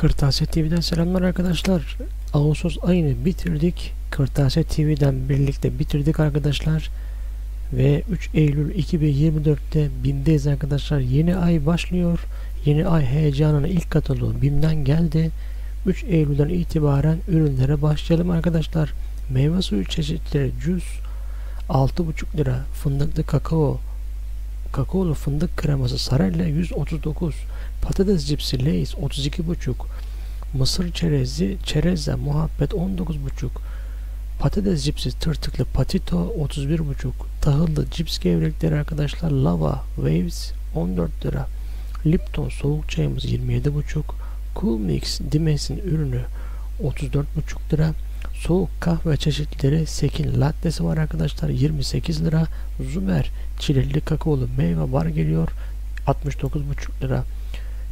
Kırtasiye TV'den selamlar arkadaşlar. Ağustos ayını bitirdik. Kırtasiye TV'den birlikte bitirdik arkadaşlar. Ve 3 Eylül 2024'te BİM'deyiz arkadaşlar. Yeni ay başlıyor. Yeni ay heyecanına ilk kataloğu BİM'den geldi. 3 Eylül'den itibaren ürünlere başlayalım arkadaşlar. Meyve suyu çeşitleri cüz 6,5 lira. Fındıklı kakao kakaolu fındık kreması Sarella 139 patates cipsi Lay's 32,5 mısır çerezi çerezle muhabbet 19,5 patates cipsi tırtıklı patito 31,5 tahıllı cips gevrekleri arkadaşlar lava waves 14 lira. Lipton soğuk çayımız 27,5 Cool Mix Dimes'in ürünü 34,5 lira. Soğuk kahve çeşitleri Sekin lattesi var arkadaşlar 28 lira. Zumer çilekli kakaolu meyve bar geliyor 69,5 lira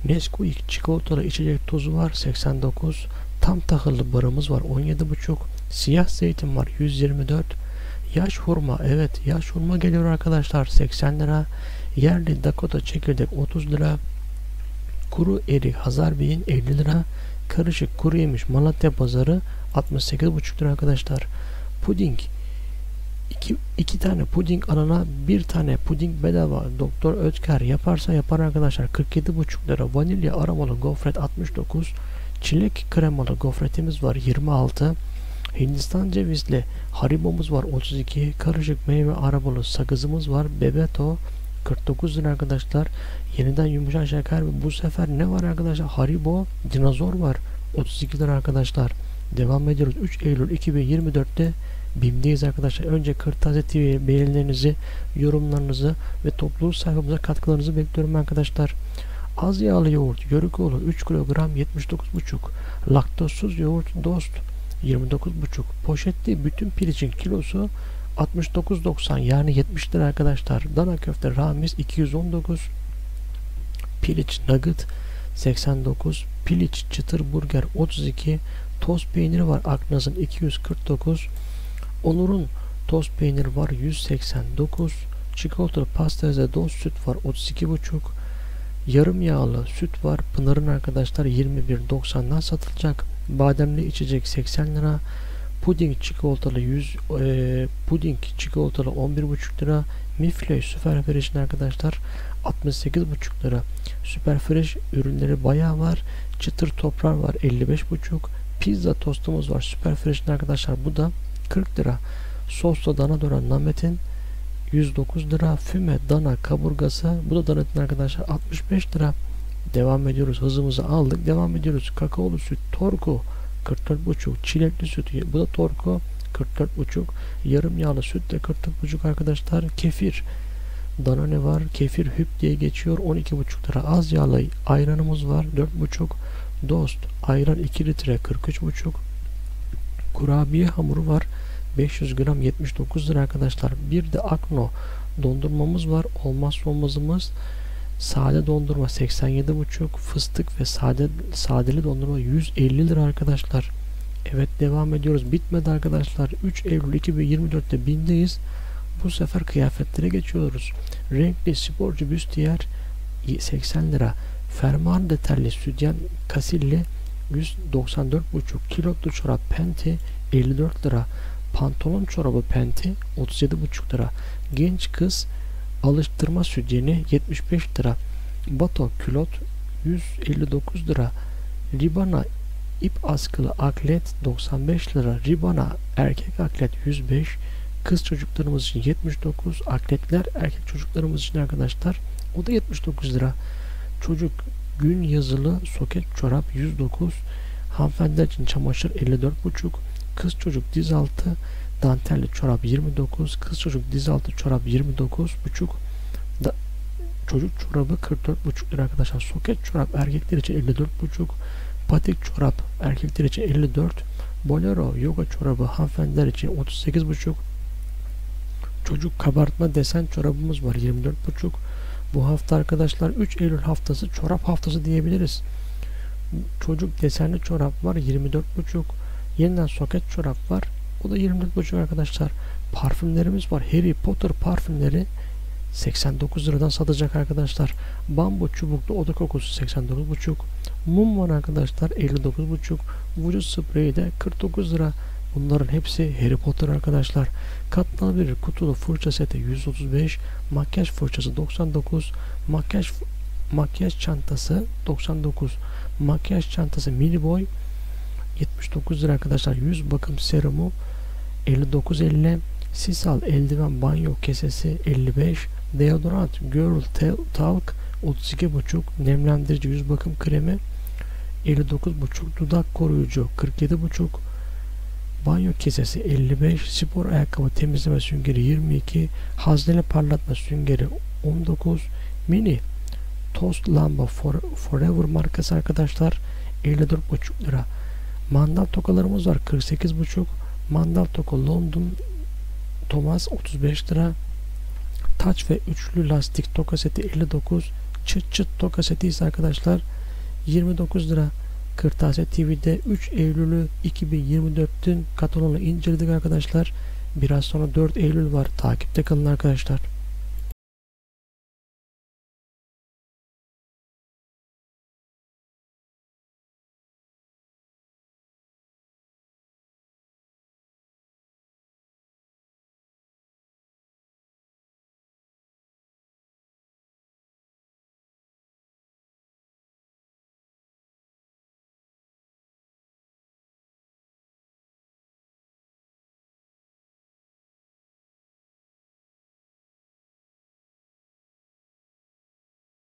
Nesquik çikolatalı içecek tozu var 89 tam tahıllı barımız var 17,5 siyah zeytin var 124 yaş hurma evet yaş hurma geliyor arkadaşlar 80 lira. Yerli Dakota çekirdek 30 lira. Kuru erik Hazar Bey'in 50 lira. Karışık kuru yemiş Malatya pazarı 68,5 lira arkadaşlar. Puding iki, iki tane puding alana bir tane puding bedava Doktor Ötker yaparsa yapar arkadaşlar. 47,5 lira vanilya aromalı gofret 69 çilek kremalı gofretimiz var 26 Hindistan cevizli haribomuz var 32 karışık meyve arabalı sakızımız var bebeto 49 lira arkadaşlar. Yeniden yumuşak şeker bu sefer ne var arkadaşlar? Haribo dinozor var 32 lira arkadaşlar. Devam ediyoruz. 3 Eylül 2024'te BİM'deyiz arkadaşlar. Önce Kırtasiye TV beğenilerinizi, yorumlarınızı ve topluluk sayfamıza katkılarınızı bekliyorum arkadaşlar. Az yağlı yoğurt, Yörükoğlu 3 kilogram 79,5. Laktozsuz yoğurt Dost 29,5. Poşetli bütün pirincin kilosu 69.90 yani 70 lira arkadaşlar. Dana köfte Ramiz 219. Piliç Nugget 89. Piliç çıtır burger 32. Toz peyniri var Aknaz'ın 249. Onur'un toz peynir var 189. Çikolatalı pastörize doz süt var 32,5. Yarım yağlı süt var. Pınar'ın arkadaşlar 21.90'dan satılacak. Bademli içecek 80 lira. Puding çikolatalı 100 e, puding çikolatalı 11,5 lira. Mifley süper fresh'in arkadaşlar 68,5 lira. Süper fresh ürünleri bayağı var. Çıtır toprar var 55,5. Pizza tostumuz var. Süper fresh'in arkadaşlar bu da 40 lira. Sosla dana dönen nametin 109 lira. Füme dana kaburgası bu da danatin arkadaşlar 65 lira. Devam ediyoruz. Hızımızı aldık. Devam ediyoruz. Kakaolu süt Torku 44,5. Çilekli süt bu da Torku 44,5. Yarım yağlı süt de 44,5 arkadaşlar. Kefir Dana ne var? Kefir hüp diye geçiyor. 12,5 lira. Az yağlı ayranımız var. 4,5. Dost ayran 2 litre 43,5. Kurabiye hamuru var. 500 gram 79 lira arkadaşlar. Bir de Akno dondurmamız var. Olmazsa olmazımız sade dondurma 87,5 fıstık ve sade sadeli dondurma 150 lira arkadaşlar. Evet devam ediyoruz. Bitmedi arkadaşlar. 3 Eylül 2024'te bindeyiz. Bu sefer kıyafetlere geçiyoruz. Renkli sporcu büstiyer 80 lira. Fermuar deterli sütyen kasilli 194,5 kilotlu çorap penti 54 lira. Pantolon çorabı penti 37,5 lira. Genç kız alıştırma sütyeni 75 lira. Bato külot 159 lira. Ribana ip askılı aklet 95 lira. Ribana erkek aklet 105. Kız çocuklarımız için 79. Akletler erkek çocuklarımız için arkadaşlar o da 79 lira. Çocuk gün yazılı soket çorap 109. Hanımefendiler için çamaşır 54,5. Kız çocuk diz altı dantelli çorap 29. Kız çocuk diz altı çorap 29,5. Da, çocuk çorabı 44,5 lira arkadaşlar. Soket çorap erkekler için 54,5. Patik çorap erkekler için 54. Bolero yoga çorabı hanımefendiler için 38,5. Çocuk kabartma desen çorabımız var 24,5. Bu hafta arkadaşlar 3 Eylül haftası çorap haftası diyebiliriz. Çocuk desenli çorap var 24,5. Yeniden soket çorap var. O da 24,5 arkadaşlar. Parfümlerimiz var. Harry Potter parfümleri 89 liradan satacak arkadaşlar. Bambu çubuklu oda kokusu 89,5. Mum var arkadaşlar 59,5. Vücut spreyi de 49 lira. Bunların hepsi Harry Potter arkadaşlar. Katlanabilir kutulu fırça seti 135. Makyaj fırçası 99. Makyaj makyaj çantası 99. Makyaj çantası mini boy 79 lira arkadaşlar. Yüz bakım serumu 59.50. Sisal eldiven banyo kesesi 55. Deodorant Girl Talk 32.5. Nemlendirici yüz bakım kremi 59.5. Dudak koruyucu 47.5. Banyo kesesi 55. Spor ayakkabı temizleme süngeri 22. Hazneli parlatma süngeri 19. Mini Toast lamba for, Forever markası arkadaşlar 54.5 lira. Mandal tokalarımız var 48.5. Mandal toka London Thomas 35 lira. Taç ve üçlü lastik toka seti 59. Çıt çıt toka seti ise arkadaşlar 29 lira. Kırtasiye TV'de 3 Eylül'ü 2024'ün katalogunu inceledik arkadaşlar. Biraz sonra 4 Eylül var. Takipte kalın arkadaşlar.